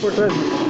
por trás.